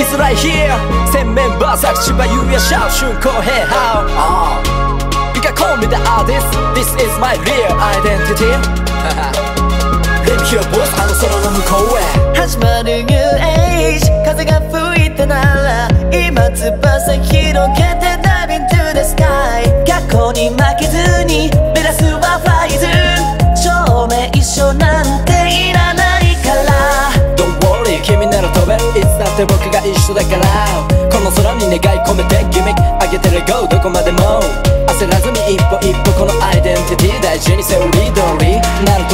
is right here 千メンバー作千葉優也シャウ春光平ハウ You can call me the artist This is my real identity Let me hear voice あの空の向こうへ始まる New Age 風が吹いたなら今翼広げて Dive into the sky 過去に負けずに目指すは Fly through 証明一緒なて僕が一緒だから。この空に願い込めてギミックあげてレゴどこまでも焦らずに一歩一歩このアイデンティティ大事にセオリー通り。なる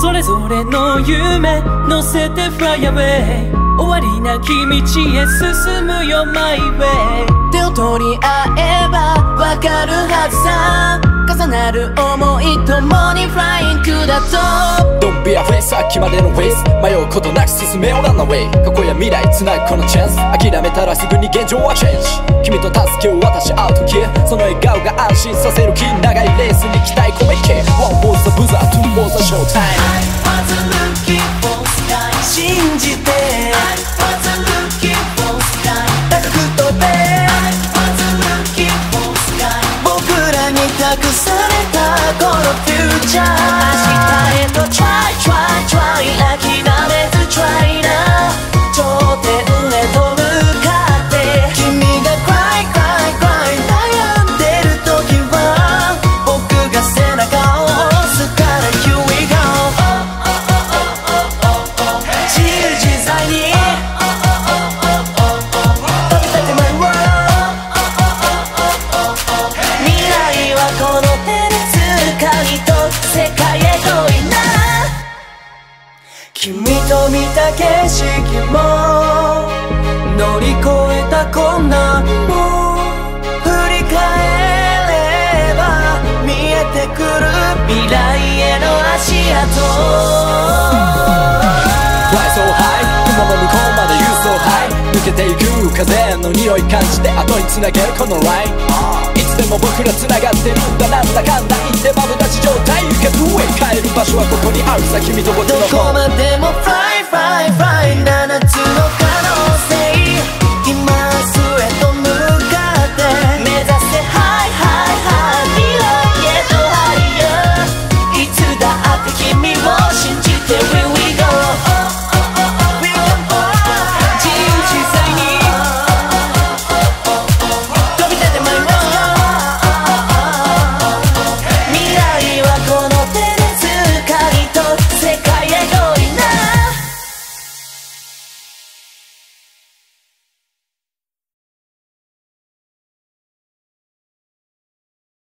それぞれの夢乗せて Fly away 終わりな。き道へ進むよ My way 手を取り合えばわかるはずさ。重なる想いともに Flying to the top Don't be afraid さっきまでの ways 迷うことなく進めよ Run away 過去や未来つなぐこのチャンス。諦めたらすぐに現状は change 君と助けを渡し合う時その笑顔が安心させる気長いレースに期待込めけ One was the buzzer, two was the showtime. 信託されたこのフューチャー明日へと Try try try 諦めず Try な頂点へと向かって君が Cry cry cry 悩んでる時は僕が背中を押すから Here we go 自由自在に君と見た景色も乗り越えた困難も振り返れば見えてくる未来への足跡。Fly so high? 雲の向こうまで You so high 抜けていく風の匂い感じて後につなげるこのラインいつでも僕らつながってる。んだなんだかんだ言ってマブダ場所はここにあるさ君と僕のどこまでもフライ